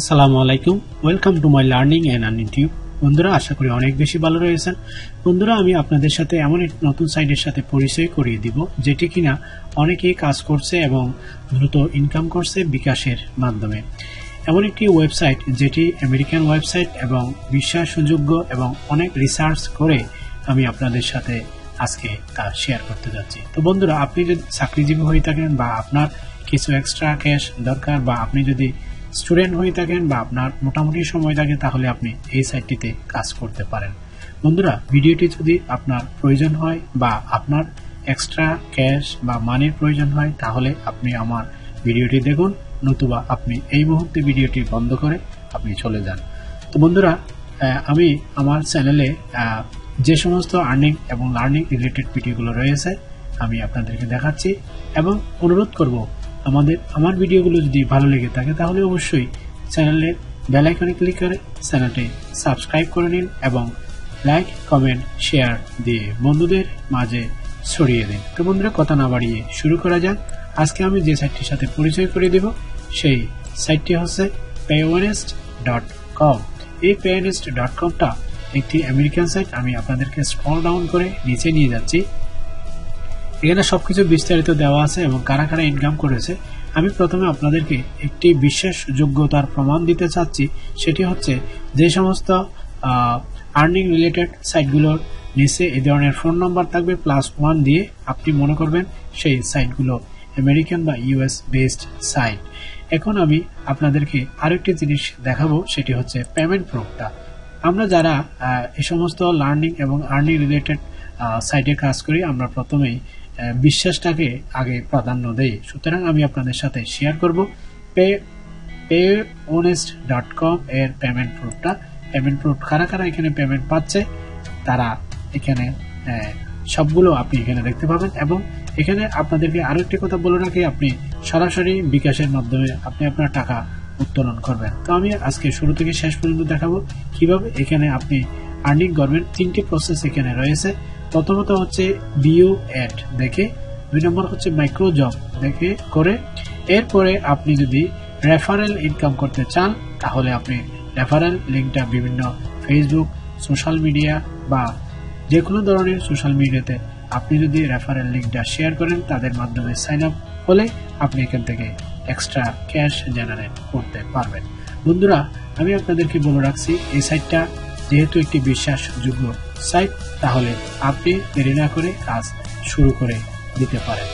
আসসালামু আলাইকুম। Welcome to my learning and earning tube বন্ধুরা, আশা করি অনেক বেশি ভালো রয়েছেন। বন্ধুরা, আমি আপনাদের সাথে এমন একটি নতুন সাইটের সাথে পরিচয় করিয়ে দিব, যেটি কিনা অনেকেই কাজ করছে এবং দ্রুত ইনকাম করছে বিকাশের মাধ্যমে। এমন একটি ওয়েবসাইট যেটি আমেরিকান ওয়েবসাইট এবং বিশ্বাসযোগ্য এবং অনেক রিসার্চ করে আমি আপনাদের সাথে আজকে তা শেয়ার করতে যাচ্ছি। তো বন্ধুরা, আপনি যদি চাকরিজীবী হয়ে থাকেন বা আপনার কিছু এক্সট্রা ক্যাশ দরকার বা আপনি যদি স্টুডেন্ট হয়ে থাকেন বা আপনার মোটামুটি সময় থাকে, তাহলে আপনি এই সাইটটিতে কাজ করতে পারেন। বন্ধুরা, ভিডিওটি যদি আপনার প্রয়োজন হয় বা আপনার এক্সট্রা ক্যাশ বা মানির প্রয়োজন হয়, তাহলে আপনি আমার ভিডিওটি দেখুন। নতুবা আপনি এই মুহূর্তে ভিডিওটি বন্ধ করে আপনি চলে যান। তো বন্ধুরা আমি আমার চ্যানেলে যে সমস্ত আর্নিং এবং লার্নিং রিলেটেড ভিডিওগুলো রয়েছে, আমি আপনাদেরকে দেখাচ্ছি এবং অনুরোধ করব আমাদের, আমার ভিডিওগুলো যদি ভালো লেগে থাকে, তাহলে অবশ্যই চ্যানেলের বেল আইকনে ক্লিক করে চ্যানেলটি সাবস্ক্রাইব করে নিন এবং লাইক কমেন্ট শেয়ার দিয়ে বন্ধুদের মাঝে ছড়িয়ে দিন। তো বন্ধুরা, কথা না বাড়িয়ে শুরু করা যাক। আজকে আমি যে সাইটটির সাথে পরিচয় করে দেব, সেই সাইটটি হচ্ছে পেওয়ারেস্ট ডট কম এই পেওয়ানেস্ট ডট কমটা একটি আমেরিকান সাইট আমি আপনাদেরকে স্ক্রল ডাউন করে নিচে নিয়ে যাচ্ছি। এখানে সবকিছু বিস্তারিত দেওয়া আছে এবং কারা কারা ইনকাম করেছে, আমি প্রথমে আপনাদেরকে একটি বিশ্বাসযোগ্যতার প্রমাণ দিতে চাচ্ছি, সেটি হচ্ছে যে সমস্ত আর্নিং রিলেটেড সাইটগুলোর নিচে এই ধরনের ফোন নাম্বার থাকবে প্লাস ওয়ান দিয়ে আপনি মনে করবেন সেই সাইটগুলো আমেরিকান বা ইউএস বেসড সাইট এখন আমি আপনাদেরকে আরেকটি জিনিস দেখাবো, সেটি হচ্ছে পেমেন্ট প্রুফটা আমরা যারা এই সমস্ত লার্নিং এবং আর্নিং রিলেটেড সাইটে কাজ করি, আমরা প্রথমেই বিশ্বাসটাকে আগে প্রাধান্য দেই। সুতরাং আমি আপনাদের সাথে শেয়ার করব। Pay pay honest dot com এর পেমেন্ট প্রুফটা পেমেন্ট প্রুফ কারা কারা এখানে পেমেন্ট পাচ্ছে, তারা এখানে সবগুলো আপনি এখানে দেখতে পাবেন এবং এখানে আপনাদেরকে আরও একটি কথা বলে রাখি, আপনি সরাসরি বিকাশের মাধ্যমে আপনি আপনার টাকা উত্তোলন করবেন। তো আমি আজকে শুরু থেকে শেষ পর্যন্ত দেখাবো কীভাবে এখানে আপনি আর্নিং করবেন। তিনটি প্রসেস এখানে রয়েছে। প্রথমত হচ্ছে বিও অ্যাড দেখে। দুই নম্বর হচ্ছে মাইক্রো জব দেখে করে। এরপরে আপনি যদি রেফারেল ইনকাম করতে চান, তাহলে আপনি রেফারেল লিঙ্কটা বিভিন্ন ফেসবুক সোশ্যাল মিডিয়া বা যে কোনো ধরনের সোশ্যাল মিডিয়াতে আপনি যদি রেফারেল লিঙ্কটা শেয়ার করেন, তাদের মাধ্যমে সাইন আপ হলে আপনি এখান থেকে এক্সট্রা ক্যাশ জেনারেট করতে পারবেন। বন্ধুরা, আমি আপনাদেরকে বলে রাখছি, এই সাইটটা যেহেতু একটি বিশ্বাসযোগ্য সাইট তাহলে আপনি দেরি না করে কাজ শুরু করে দিতে পারেন।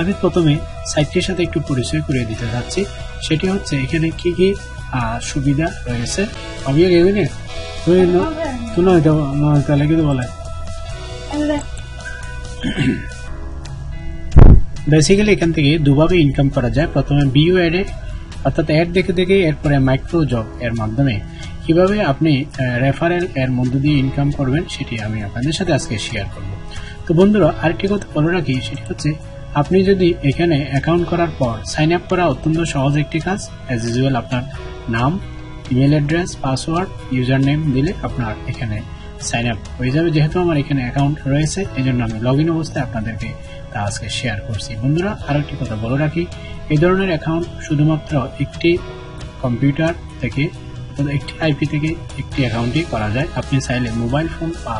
আমি প্রথমে সাইটটির সাথে একটু পরিচয় করে দিতে যাচ্ছি। সেটি হচ্ছে এখানে কি কি সুবিধা রয়েছে? আমি এগুলো? তাহলে কিন্তু বলে। বেসিক্যালি এখান থেকে দুভাবে ইনকাম করা যায়। প্রথমে বিউ অ্যাডে অর্থাৎ অ্যাড দেখে দেখে এরপরে মাইক্রো জব এর মাধ্যমে কীভাবে আপনি রেফারেল এর মধ্য দিয়ে ইনকাম করবেন সেটি আমি আপনাদের সাথে আজকে শেয়ার করব। তো বন্ধুরা, আরেকটি কথা বলে রাখি, সেটি হচ্ছে আপনি যদি এখানে অ্যাকাউন্ট করার পর সাইন আপ করা অত্যন্ত সহজ একটি কাজ অ্যাজ ইউজুয়াল আপনার নাম email address password user name দিলে আপনার এখানে সাইন আপ হয়ে যাবে, যেহেতু আমার এখানে অ্যাকাউন্ট রয়েছে এই জন্য আমি লগ ইন অবস্থায় আপনাদেরকে তা আজকে শেয়ার করছি। বন্ধুরা, আরও একটি কথা বলে রাখি, এই ধরনের অ্যাকাউন্ট শুধুমাত্র একটি কম্পিউটার থেকে একটি আইপি থেকে একটি অ্যাকাউন্টই করা যায়। আপনি চাইলে মোবাইল ফোন বা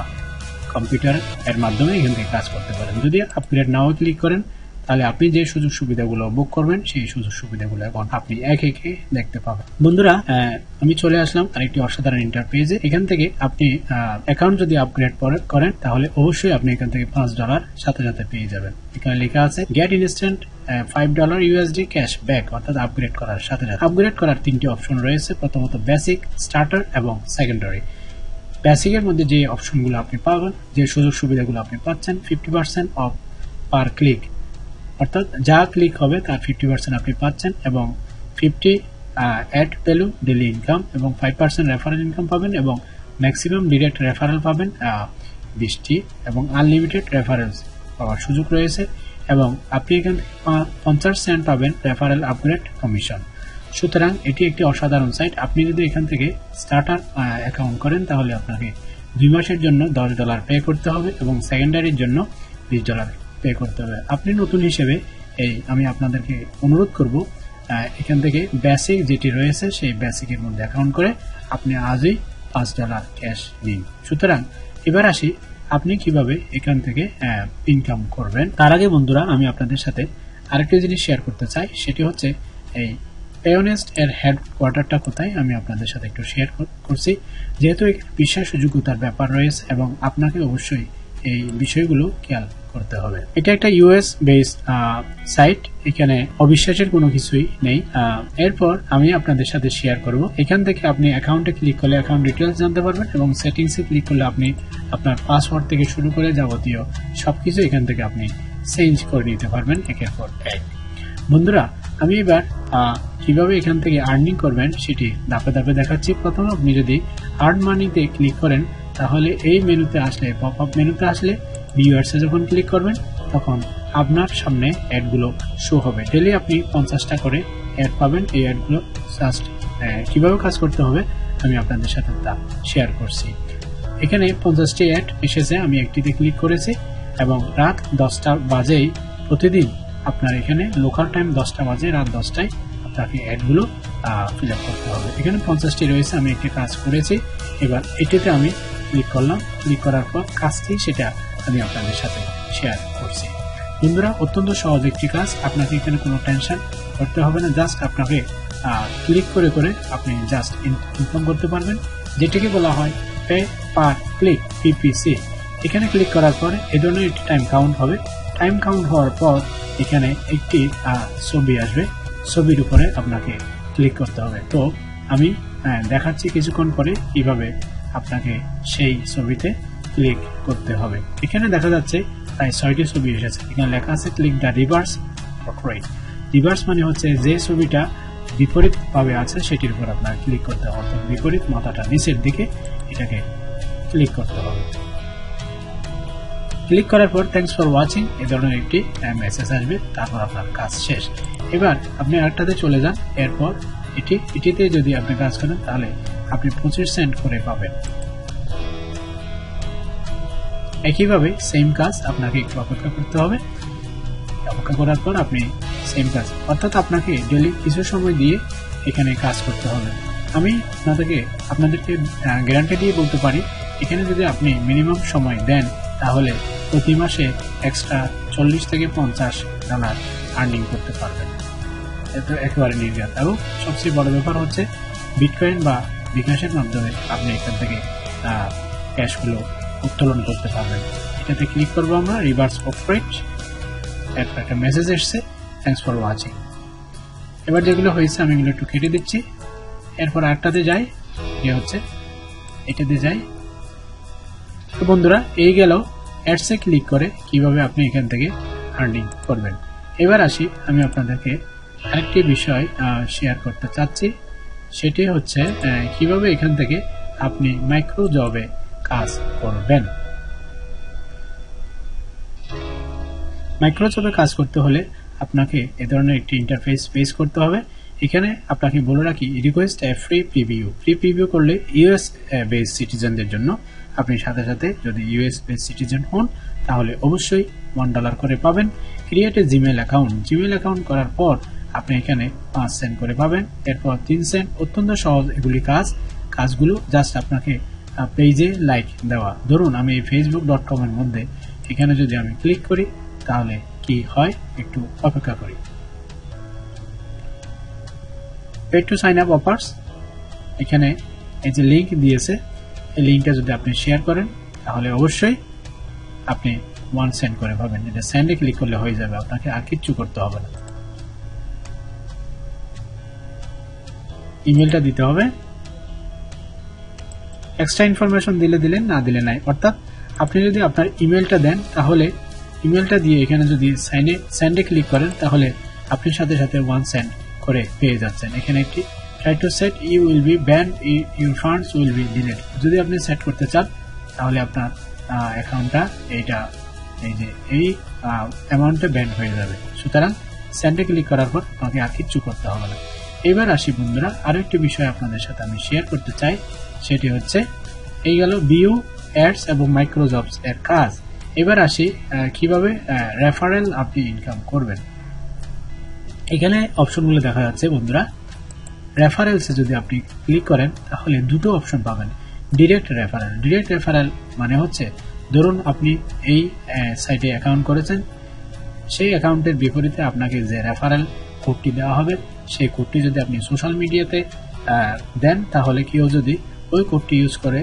কম্পিউটার এর মাধ্যমে এখান থেকে কাজ করতে পারেন। যদি আপগ্রেড নাও ক্লিক করেন, তাহলে আপনি যে সুযোগ সুবিধাগুলো বুক করবেন, সেই সুযোগ সুবিধাগুলো এখন আপনি এক একে দেখতে পাবেন। বন্ধুরা আমি চলে আসলাম আরেকটি অসাধারণ ইন্টারপেজে এখান থেকে আপনি অ্যাকাউন্ট যদি আপগ্রেড করেন, তাহলে অবশ্যই আপনি এখান থেকে পাঁচ ডলার সাথে সাথে পেয়ে যাবেন। এখানে লেখা আছে get instant five dollar USD cash back অর্থাৎ আপগ্রেড করার সাথে সাথে। আপগ্রেড করার তিনটি অপশন রয়েছে, প্রথমত বেসিক স্টার্টার এবং সেকেন্ডারি বেসিকের মধ্যে যে অপশনগুলো আপনি পাবেন, যে সুযোগ সুবিধাগুলো আপনি পাচ্ছেন fifty percent off per click অর্থাৎ যা ক্লিক হবে, তার ফিফটি পার্সেন্ট আপনি পাচ্ছেন এবং fifty ad value daily income এবং ফাইভ পার্সেন্ট রেফারেল ইনকাম পাবেন এবং ম্যাক্সিমাম ডিরেক্ট রেফারেল পাবেন বিশটি এবং আনলিমিটেড রেফারেলস পাওয়ার সুযোগ রয়েছে এবং আপনি এখান পঞ্চাশ সেন্ট পাবেন রেফারেল আপগ্রেড কমিশন সুতরাং এটি একটি অসাধারণ সাইট আপনি যদি এখান থেকে স্টার্টার অ্যাকাউন্ট করেন, তাহলে আপনাকে দুই মাসের জন্য দশ ডলার পে করতে হবে এবং সেকেন্ডারির জন্য বিশ ডলার পে করতে হবে। আপনি নতুন হিসেবে এই, আমি আপনাদেরকে অনুরোধ করব এখান থেকে বেসিক যেটি রয়েছে সেই বেসিকের মধ্যে অ্যাকাউন্ট করে আপনি আজই পাঁচ ডলার ক্যাশ নিন। সুতরাং এবার আসি আপনি কীভাবে এখান থেকে ইনকাম করবেন? তার আগে বন্ধুরা, আমি আপনাদের সাথে আরেকটি জিনিস শেয়ার করতে চাই। সেটি হচ্ছে এই পেওনেস্ট এর হেডকোয়ার্টারটা কোথায়, আমি আপনাদের সাথে একটু শেয়ার করছি। যেহেতু বিশ্বাসযোগ্যতার ব্যাপার রয়েছে এবং আপনাকে অবশ্যই এই বিষয়গুলো খেয়াল করতে হবে। এটা একটা ইউএস বেসড সাইট এখানে অবিশ্বাসের কোনো কিছুই নেই। এরপর আমি আপনাদের সাথে শেয়ার করব। এখান থেকে আপনি অ্যাকাউন্টে ক্লিক করলে অ্যাকাউন্ট ডিটেলস জানতে পারবেন এবং সেটিংসে ক্লিক করলে আপনি আপনার পাসওয়ার্ড থেকে শুরু করে যাবতীয় সবকিছু এখান থেকে আপনি চেঞ্জ করে নিতে পারবেন একের পর এক। বন্ধুরা, আমি এবার কীভাবে এখান থেকে আর্নিং করবেন সেটি ধাপে ধাপে দেখাচ্ছি। প্রথমে আপনি যদি আর্ন মানিতে ক্লিক করেন তাহলে এই মেনুতে আসলে পপ আপ মেনুতে আসলে ভিউয়ার্সে যখন ক্লিক করবেন, তখন আপনার সামনে অ্যাডগুলো শো হবে। ডেলি আপনি পঞ্চাশটা করে অ্যাড পাবেন। এই অ্যাডগুলো জাস্ট কীভাবে কাজ করতে হবে, আমি আপনাদের সাথে তা শেয়ার করছি। এখানে পঞ্চাশটি অ্যাড এসেছে, আমি একটিতে ক্লিক করেছি এবং রাত দশটা বাজেই প্রতিদিন আপনার এখানে লোকাল টাইম দশটা বাজে, রাত দশটায় আপনাকে অ্যাডগুলো ফিল আপ করতে হবে। এখানে পঞ্চাশটি রয়েছে, আমি একটি কাজ করেছি। এবার এটিতে আমি ক্লিক করলাম ক্লিক করার পর কাজটি সেটা আমি আপনাদের সাথে শেয়ার করছি। বন্ধুরা, অত্যন্ত সহজ একটি কাজ, আপনাকে এখানে কোনো টেনশন করতে হবে না জাস্ট আপনাকে ক্লিক করে করে আপনি জাস্ট ইনফর্ম করতে পারবেন। যেটিকে বলা হয় পে পার ক্লিক পিপিসি এখানে ক্লিক করার পর এ ধরনের একটি টাইম কাউন্ট হবে। টাইম কাউন্ট হওয়ার পর এখানে একটি ছবি আসবে। ছবির উপরে আপনাকে ক্লিক করতে হবে। তো আমি দেখাচ্ছি কিছুক্ষণ পরে কীভাবে আপনাকে সেই ছবিতে ক্লিক করতে হবে। এখানে দেখা যাচ্ছে প্রায় ছয়টি ছবি এসেছে। এখানে লেখা আছে click the reverse portrait reverse মানে হচ্ছে যে ছবিটা বিপরীত ভাবে আছে, সেটির উপর আপনার ক্লিক করতে হবে। অর্থাৎ বিপরীত মাথাটা নিচের দিকে এটাকে ক্লিক করতে হবে। ক্লিক করার পর থ্যাংকস ফর ওয়াচিং এই ধরনের একটি মেসেজ আসবে। তারপর আপনার কাজ শেষ। এবার আপনি আরেকটাতে চলে যান। এরপর এটি, এটিতে যদি আপনি কাজ করেন, তাহলে আপনি পঁচিশ সেন্ট করে পাবেন। একইভাবে সেম কাজ আপনাকে একটু অপেক্ষা করতে হবে। অপেক্ষা করার পর আপনি সেম কাজ, অর্থাৎ আপনাকে ডেলি কিছু সময় দিয়ে এখানে কাজ করতে হবে। আমি আপনাদেরকে আপনাদেরকে গ্যারান্টি দিয়ে বলতে পারি, এখানে যদি আপনি মিনিমাম সময় দেন, তাহলে প্রতি মাসে এক্সট্রা চল্লিশ থেকে পঞ্চাশ ডলার আর্নিং করতে পারবেন। এটা একেবারে নির্যাত এবং সবচেয়ে বড় ব্যাপার হচ্ছে বিটকয়েন বা বিকাশের মাধ্যমে আপনি এখান থেকে ক্যাশগুলো উত্তোলন করতে পারবেন। এটাতে ক্লিক করব আমরা রিভার্স অপারেট এরপর একটা মেসেজ এসছে থ্যাংকস ফর ওয়াচিং এবার যেগুলো হয়েছে, আমি এগুলো একটু কেটে দিচ্ছি। এরপর আরেকটাতে যাই, যে হচ্ছে, এটাতে যাই। তো বন্ধুরা, এই গেল অ্যাডসে ক্লিক করে কীভাবে আপনি এখান থেকে আর্নিং করবেন। এবার আসি, আমি আপনাদেরকে আরেকটি বিষয় শেয়ার করতে চাচ্ছি। সেটি হচ্ছে কীভাবে এখান থেকে আপনি মাইক্রো জবে কাজ করবেন। মাইক্রোসফটে কাজ করতে হলে আপনাকে এ ধরনের একটি ইন্টারফেস ফেস করতে হবে। এখানে আপনাকে বলে রাখি request a free preview free preview করলে ইউএস বেস সিটিজেনদের জন্য আপনি সাথে সাথে যদি ইউএস বেস সিটিজেন হন, তাহলে অবশ্যই ওয়ান ডলার করে পাবেন। Create a Gmail account Gmail account করার পর আপনি এখানে পাঁচ সেন্ট করে পাবেন। এরপর তিন সেন্ট, অত্যন্ত সহজ এগুলি কাজ। কাজগুলো জাস্ট আপনাকে পেজে লাইক দেওয়া। ধরুন আমি ফেসবুক ডট কম এর মধ্যে এখানে যদি আমি ক্লিক করি, তাহলে কি হয়? একটু অপেক্ষা করি। Pay to sign up offers এখানে এই যে লিঙ্ক দিয়েছে, এই লিঙ্কটা যদি আপনি শেয়ার করেন, তাহলে অবশ্যই আপনি ওয়ান সেন্ড করে পাবেন। এটা সেন্ডে ক্লিক করলে হয়ে যাবে, আপনাকে আর কিচ্ছু করতে হবে না। ইমেলটা দিতে হবে। এক্সট্রা ইনফরমেশন দিলে দিলেন না দিলে নাই। অর্থাৎ আপনি যদি আপনার ইমেলটা দেন, তাহলে ইমেলটা দিয়ে এখানে যদি সাইনে সেন্ডে ক্লিক করেন, তাহলে আপনি সাথে সাথে ওয়ান সেন্ড করে পেয়ে যাচ্ছেন। এখানে একটি try to set you will be ban your funds will be delete যদি আপনি সেট করতে চান, তাহলে আপনার অ্যাকাউন্টটা এইটা, এই যে, এই অ্যামাউন্টে ব্যান হয়ে যাবে। সুতরাং সেন্ডে ক্লিক করার পর আপনাকে আর কিচ্ছু করতে হবে না। এবার আসি বন্ধুরা আরও একটি বিষয় আপনাদের সাথে আমি শেয়ার করতে চাই, সেটি হচ্ছে, এই গেল বিউ অ্যাডস এবং মাইক্রোজবস এর কাজ। এবার আসি কীভাবে রেফারেল আপনি ইনকাম করবেন। এখানে অপশনগুলো দেখা যাচ্ছে বন্ধুরা। রেফারেলসে যদি আপনি ক্লিক করেন, তাহলে দুটো অপশন পাবেন ডিরেক্ট রেফারেল ডিরেক্ট রেফারেল মানে হচ্ছে, ধরুন আপনি এই সাইটে অ্যাকাউন্ট করেছেন, সেই অ্যাকাউন্টের বিপরীতে আপনাকে যে রেফারেল কোডটি দেওয়া হবে সেই কোডটি যদি আপনি সোশ্যাল মিডিয়াতে দেন, তাহলে কেউ যদি ওই কোডটি ইউজ করে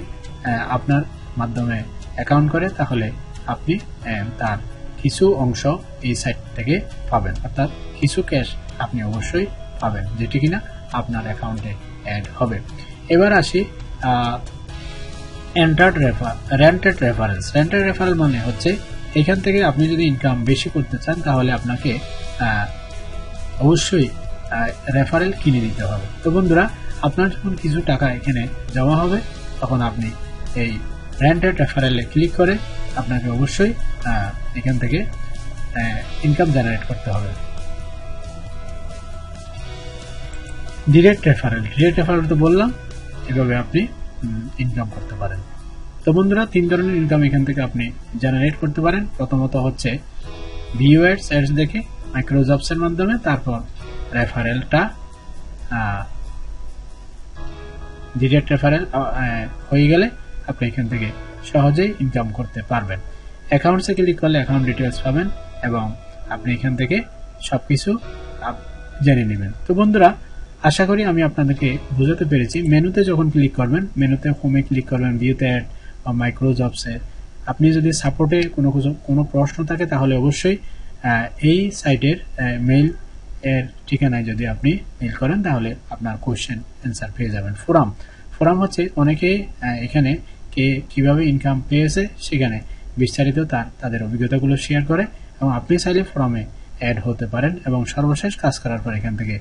আপনার মাধ্যমে অ্যাকাউন্ট করে, তাহলে আপনি তার কিছু অংশ এই সাইট থেকে পাবেন। অর্থাৎ কিছু ক্যাশ আপনি অবশ্যই পাবেন, যেটি কিনা আপনার অ্যাকাউন্টে অ্যাড হবে। এবার আসি entered refer rented reference rented referral মানে হচ্ছে, এখান থেকে আপনি যদি ইনকাম বেশি করতে চান, তাহলে আপনাকে অবশ্যই রেফারেল কিনে দিতে হবে। তো বন্ধুরা, আপনার যখন কিছু টাকা এখানে জমা হবে, তখন আপনি এই রেন্টেড রেফারেলে ক্লিক করে আপনাকে অবশ্যই এখান থেকে ইনকাম জেনারেট করতে হবে। ডিরেক্ট রেফারেল ডিরেক্ট রেফারেল তো বললাম, এভাবে আপনি ইনকাম করতে পারেন। তো বন্ধুরা, তিন ধরনের ইনকাম এখান থেকে আপনি জেনারেট করতে পারেন। প্রথমত হচ্ছে ভিউ অ্যাডস অ্যাডস দেখে মাইক্রোজবসের মাধ্যমে, তারপর রেফারেলটা ডিরেক্ট রেফারেল হয়ে গেলে আপনি এখান থেকে সহজেই ইনকাম করতে পারবেন। অ্যাকাউন্টসে ক্লিক করলে অ্যাকাউন্ট ডিটেলস পাবেন এবং আপনি এখান থেকে সব কিছু জেনে নেবেন। তো বন্ধুরা, আশা করি আমি আপনাদেরকে বোঝাতে পেরেছি। মেনুতে যখন ক্লিক করবেন, মেনুতে হোমে ক্লিক করবেন ভিউতে অ্যাড বা মাইক্রোজবসে আপনি যদি সাপোর্টে কোনো কোনো প্রশ্ন থাকে তাহলে অবশ্যই এই সাইটের মেইল এর ঠিকানায় যদি আপনি মেইল করেন, তাহলে আপনার কোয়েশ্চেন অ্যান্সার পেয়ে যাবেন ফোরাম ফোরাম হচ্ছে অনেকেই এখানে কে কীভাবে ইনকাম পেয়েছে সেখানে বিস্তারিত তার, তাদের অভিজ্ঞতাগুলো শেয়ার করে এবং আপনি চাইলে ফোরামে অ্যাড হতে পারেন এবং সর্বশেষ কাজ করার পর এখান থেকে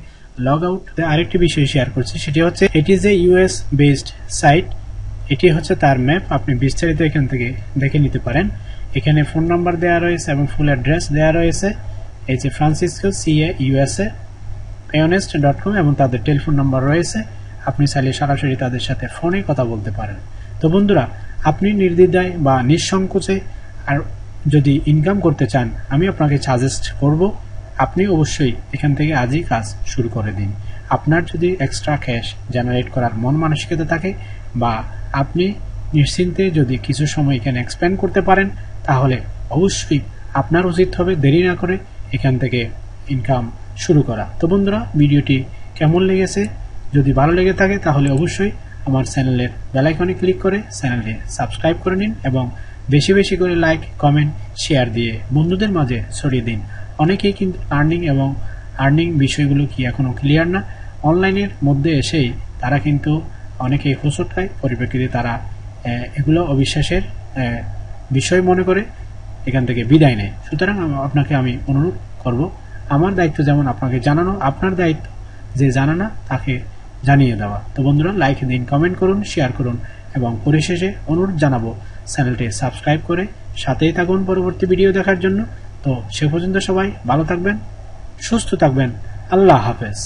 লগ আউট আরেকটি বিষয় শেয়ার করছি, সেটি হচ্ছে এটি যে ইউএস বেসড সাইট এটি হচ্ছে তার ম্যাপ আপনি বিস্তারিত এখান থেকে দেখে নিতে পারেন। এখানে ফোন নাম্বার দেওয়া রয়েছে এবং ফুল অ্যাড্রেস দেওয়া রয়েছে। এই যে Francisco CA USA পেয়নেস্ট dot com এবং তাদের টেলিফোন নাম্বার রয়েছে। আপনি চাইলে সরাসরি তাদের সাথে ফোনে কথা বলতে পারেন। তো বন্ধুরা, আপনি নির্দ্বিধায় বা নিঃসংকোচে আর যদি ইনকাম করতে চান, আমি আপনাকে সাজেস্ট করব, আপনি অবশ্যই এখান থেকে আজই কাজ শুরু করে দিন। আপনার যদি এক্সট্রা ক্যাশ জেনারেট করার মন মানসিকতা থাকে বা আপনি নিশ্চিন্তে যদি কিছু সময় এখানে এক্সপ্যান্ড করতে পারেন, তাহলে অবশ্যই আপনার উচিত হবে দেরি না করে এখান থেকে ইনকাম শুরু করা। তো বন্ধুরা, ভিডিওটি কেমন লেগেছে? যদি ভালো লেগে থাকে, তাহলে অবশ্যই আমার চ্যানেলের বেলাইকনে ক্লিক করে চ্যানেলটি সাবস্ক্রাইব করে নিন এবং বেশি বেশি করে লাইক কমেন্ট শেয়ার দিয়ে বন্ধুদের মাঝে ছড়িয়ে দিন। অনেকেই কিন্তু আর্নিং এবং আর্নিং বিষয়গুলো কি এখনও ক্লিয়ার না? অনলাইনের মধ্যে এসেই তারা কিন্তু অনেকেই হোসট খায়। পরিপ্রেক্ষিতে তারা এগুলো অবিশ্বাসের বিষয় মনে করে। এখান থেকে বিদায় নেয়। সুতরাং আপনাকে আমি অনুরোধ করব, আমার দায়িত্ব যেমন আপনাকে জানানো, আপনার দায়িত্ব যে জানা না তাকে জানিয়ে দেওয়া। তো বন্ধুরা লাইক দিন কমেন্ট করুন শেয়ার করুন এবং পরিশেষে অনুরোধ জানাব, চ্যানেলটি সাবস্ক্রাইব করে সাথেই থাকুন পরবর্তী ভিডিও দেখার জন্য। তো সে পর্যন্ত সবাই ভালো থাকবেন, সুস্থ থাকবেন। আল্লাহ হাফেজ।